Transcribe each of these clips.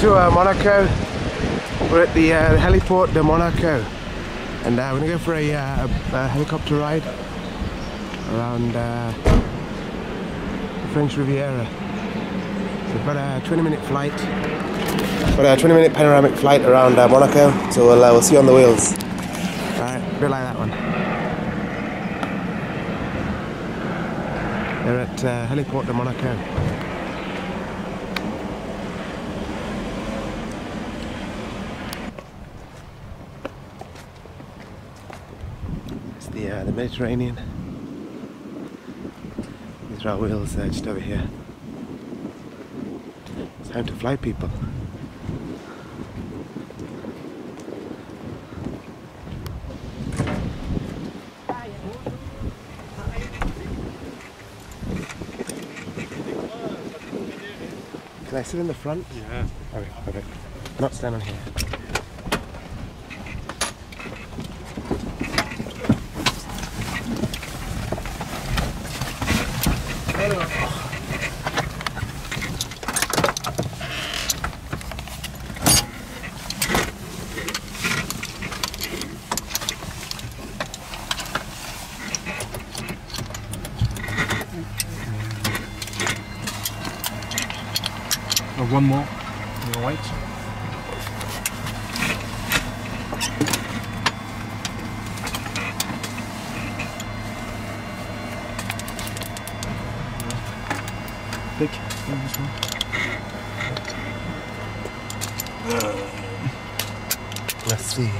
to uh, Monaco. We're at the uh, heliport de Monaco, and uh, we're gonna go for a, uh, a, a helicopter ride around uh, the French Riviera. We've got a 20-minute flight. Got a 20-minute panoramic flight around uh, Monaco. So we'll we'll see you on the wheels. All right, a bit like that one. They're at uh, heliport de Monaco. The uh, the Mediterranean. These are our wheels uh, just over here. It's time to fly, people. Can I sit in the front? Yeah. Okay, perfect. Not stand on here. Oh, one more. You'll wait. Big. This one. Let's see.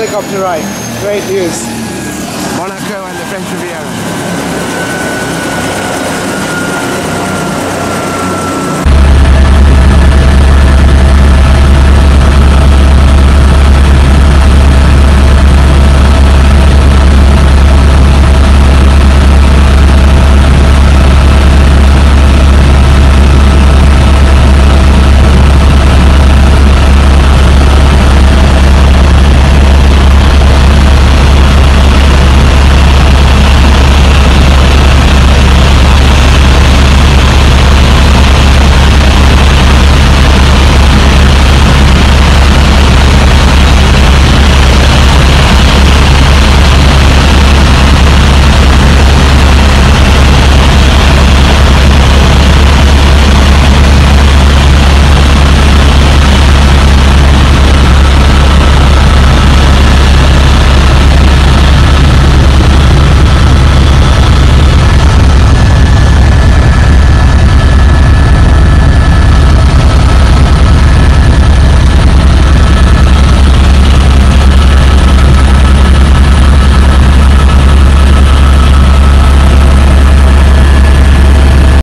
Helicopter ride. Great news.